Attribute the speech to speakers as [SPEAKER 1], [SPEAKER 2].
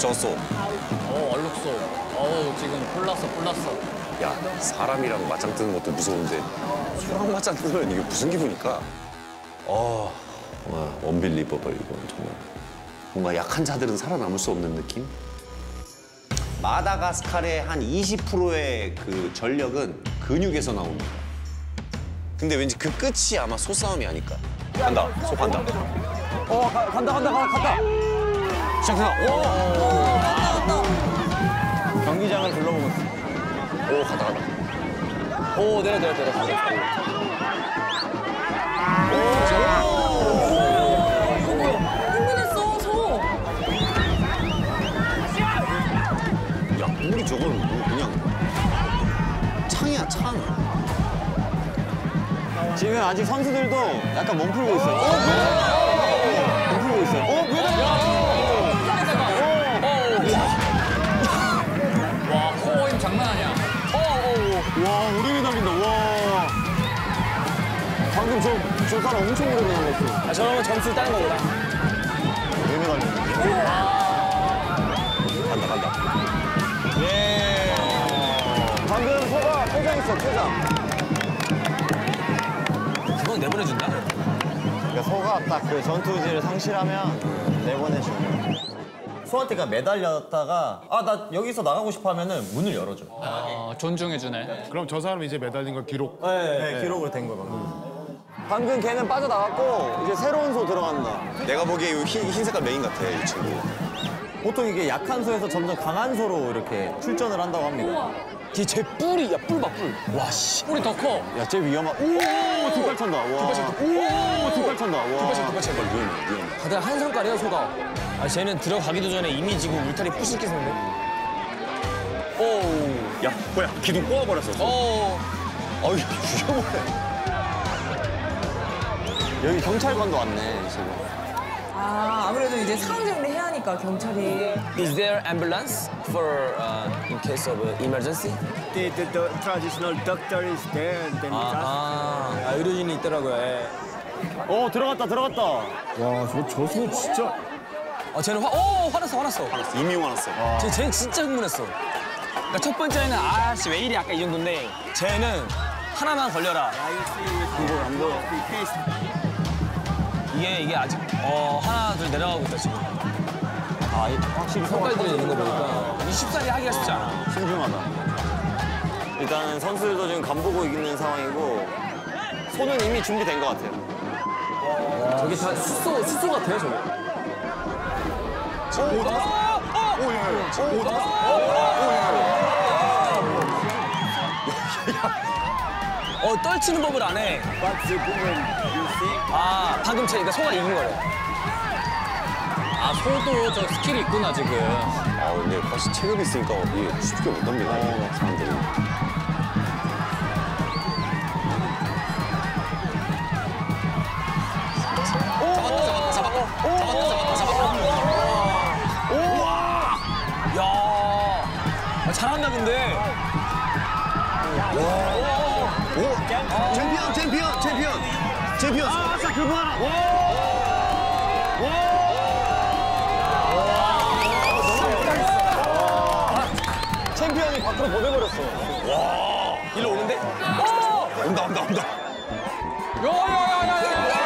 [SPEAKER 1] 졌어.
[SPEAKER 2] 어, 얼룩소. 어우, 지금 뿔났어, 뿔났어.
[SPEAKER 1] 야, 사람이랑 맞짱 뜨는 것도 무서운데 소랑 맞짱 뜨면 이게 무슨 기분일까? 어, 와, 원빌리버블 이건 정말. 뭔가 약한 자들은 살아남을 수 없는 느낌? 마다가스카르의 한 20%의 그 전력은 근육에서 나옵니다. 근데 왠지 그 끝이 아마 소싸움이 아닐까. 간다, 소 간다.
[SPEAKER 3] 어, 가, 간다, 간다, 가, 갔다.
[SPEAKER 1] 시작해서, 오!
[SPEAKER 3] 경기장을 둘러보고 있어.
[SPEAKER 1] 오, 가다, 가다.
[SPEAKER 2] 오, 내려, 내려, 내려.
[SPEAKER 4] 소.
[SPEAKER 1] 야, 우리 저거는 뭐 그냥 창이야, 창.
[SPEAKER 3] 지금 아직 선수들도 약간 몸 풀고 있어요. 어, 뭐야? 몸풀고 있어요. 어, 뭐 저, 저 사람 엄청 오래 달렸어. 아, 저러면 점수 따는 거구나. 달린다.
[SPEAKER 1] 간다, 간다.
[SPEAKER 3] 예. 방금 소가 퇴장했어, 퇴장.
[SPEAKER 2] 그건 내보내준다?
[SPEAKER 3] 그러니까 소가 딱 그 전투지를 상실하면 내보내주고.
[SPEAKER 5] 소한테가 매달렸다가 아 나 여기서 나가고 싶어 하면은 문을 열어줘.
[SPEAKER 2] 어, 존중해주네.
[SPEAKER 6] 그럼 저 사람 이제 매달린 거 기록.
[SPEAKER 5] 네, 기록으로 된 거야 방금.
[SPEAKER 3] 방금 걔는 빠져나갔고 이제 새로운 소 들어간다.
[SPEAKER 1] 내가 보기에 이 흰, 흰 색깔 메인 같아, 이 친구.
[SPEAKER 5] 보통 이게 약한 소에서 점점 강한 소로 이렇게 출전을 한다고 합니다.
[SPEAKER 3] 걔제 뿔이, 야, 뿔 봐, 뿔. 와, 씨.
[SPEAKER 2] 뿔이 더 커.
[SPEAKER 3] 야, 쟤 위험하. 오, 뒷발 찬다. 와. 오, 뒷발 찬다. 와.
[SPEAKER 1] 제발 위험해, 위험해.
[SPEAKER 7] 다들 한 성깔이야 소가. 아 쟤는 들어가기도 전에 이미 지금 울타리 부실게 생겼네. 오.
[SPEAKER 1] 야, 뭐야, 기둥 꼬아버렸어.
[SPEAKER 7] 어.
[SPEAKER 1] 어이, 위험해.
[SPEAKER 3] 여기 경찰관도 왔네, 지금.
[SPEAKER 4] 아, 아무래도 이제 상황 정리 해야 하니까, 경찰이.
[SPEAKER 7] Is there ambulance for uh, in case of uh, emergency?
[SPEAKER 8] The, the, the traditional doctor is there and then
[SPEAKER 7] 아, 아, 아 의료진이 있더라고요. 예.
[SPEAKER 3] 어, 들어갔다, 들어갔다.
[SPEAKER 7] 어 쟤는 화, 오 화났어 화났어.
[SPEAKER 1] 이미 화났어.
[SPEAKER 7] 쟤, 쟤는 진짜 흥분했어. 그러니까 첫 번째는 아씨 왜 이래 아까 이 정도인데 쟤는 하나만 걸려라. 이 게 이게 아직 어 하나 둘 내려가고 있다 지금.
[SPEAKER 3] 아, 이- 확실히
[SPEAKER 7] 성깔들이 있는 거 보니까 20살이 하기가 쉽지 않아.
[SPEAKER 3] 신중하다. 일단 선수들도 지금 간보고 이기는 상황이고 손은 이미 준비된 것 같아요.
[SPEAKER 7] 저기 다 숫소 숫소 같아요 저기.
[SPEAKER 1] 오, 나왔어. 오, 야, 야, 야. 오, 나왔어.
[SPEAKER 7] 어 떨치는 법을 안 해. 아 방금 쟤 그러니까 소가 이긴 거래.
[SPEAKER 2] 아, 소도 저 스킬이 있구나, 지금.
[SPEAKER 1] 아, 근데 확실히 체급이 있으니까 이게 쉽게 못합니다, 사람들이. 챔피언스. 아,
[SPEAKER 3] 아싸 그거 하나. 와. 와. 와. 챔피언이 밖으로 보내버렸어. 와. 일로 오는데? 온다 온다 온다. 야야야야야.